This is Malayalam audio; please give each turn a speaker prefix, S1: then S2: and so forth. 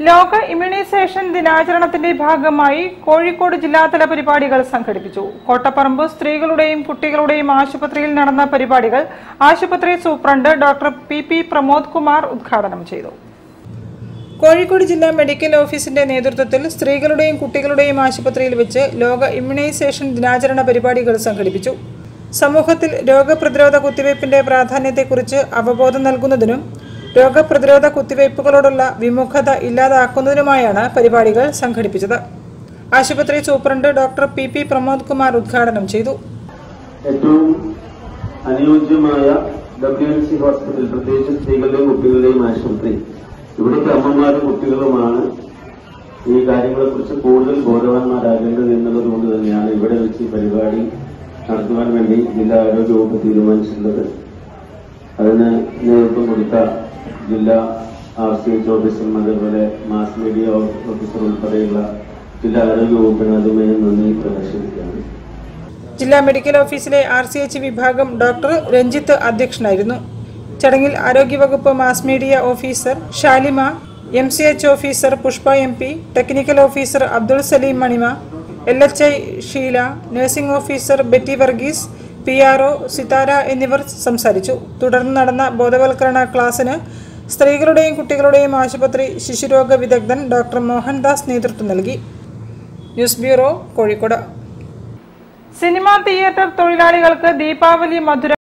S1: ലോക ഇമ്മ്യൂണൈസേഷൻ ദിനാചരണത്തിന്റെ ഭാഗമായി കോഴിക്കോട് ജില്ലാതല പരിപാടികൾ സംഘടിപ്പിച്ചു. കോട്ടപ്പറമ്പ് സ്ത്രീകളുടെയും കുട്ടികളുടെയും ആശുപത്രിയിൽ നടന്ന പരിപാടികൾ ആശുപത്രി superintendent doctor P P Pramod Kumar ഉദ്ഘാടനം ചെയ്തു. കോഴിക്കോട് ജില്ലാ മെഡിക്കൽ ഓഫീസിന്റെ നേതൃത്വത്തിൽ സ്ത്രീകളുടെയും കുട്ടികളുടെയും ആശുപത്രിയിൽ വെച്ച് ലോക ഇമ്മ്യൂണൈസേഷൻ ദിനാചരണ പരിപാടികൾ സംഘടിപ്പിച്ചു. സമൂഹത്തിൽ രോഗപ്രതിരോധ കുത്തിവയ്പ്പിന്റെ പ്രാധാന്യത്തെക്കുറിച്ച് അവബോധം നൽകുന്നതിനും രോഗപ്രതിരോധ കുത്തിവയ്പ്പുകളോടുള്ള വിമുഖത ഇല്ലാതാക്കുന്നതിനുമായാണ് പരിപാടികൾ സംഘടിപ്പിച്ചത്. ആശുപത്രി superintendent doctor P P Pramod Kumar ഉദ്ഘാടനം ചെയ്തു.
S2: ഏറ്റവും അനുയോജ്യമായ ഡബ്ല്യു എൻ സി ഹോസ്പിറ്റൽ പ്രത്യേകിച്ച് സ്ത്രീകളുടെയും കുട്ടികളുടെയും ആശുപത്രി. ഇവിടുത്തെ അമ്മമാരും കുട്ടികളുമാണ് ഈ കാര്യങ്ങളെക്കുറിച്ച് കൂടുതൽ ബോധവാന്മാരാകേണ്ടത് എന്നുള്ളത് കൊണ്ട് തന്നെയാണ് ഇവിടെ വെച്ച് ഈ പരിപാടി നടത്തുവാൻ വേണ്ടി ജില്ലാ ആരോഗ്യ വകുപ്പ് തീരുമാനിച്ചിട്ടുള്ളത്. അതിന് നേതൃത്വം കൊടുത്ത ജില്ലാ ആർ സി എച്ച് ഓഫീസറും അതേപോലെ മാസ് മീഡിയ ഓഫീസർ ഉൾപ്പെടെയുള്ള ജില്ലാ ആരോഗ്യ വകുപ്പിന് അതുമേ നന്ദി പ്രദർശിപ്പിക്കുകയാണ്
S1: ജില്ലാ മെഡിക്കൽ ഓഫീസിലെ ആർ സി എച്ച് വിഭാഗം ഡോക്ടർ രഞ്ജിത്ത് അധ്യക്ഷനായിരുന്നു. ചടങ്ങിൽ ആരോഗ്യവകുപ്പ് mass media officer Shalima M C H officer Pushpa M P technical officer Abdul Salim Manima L H I Sheela nursing officer Betty Varghese P R O Sithara എന്നിവർ സംസാരിച്ചു. തുടർന്ന് നടന്ന ബോധവൽക്കരണ ക്ലാസ്സിന് സ്ത്രീകളുടെയും കുട്ടികളുടെയും ആശുപത്രി ശിശുരോഗ വിദഗ്ധൻ ഡോക്ടർ മോഹൻദാസ് നേതൃത്വം നൽകി. News bureau Kozhikode. Cinema theatre തൊഴിലാളികൾക്ക് ദീപാവലി മധുര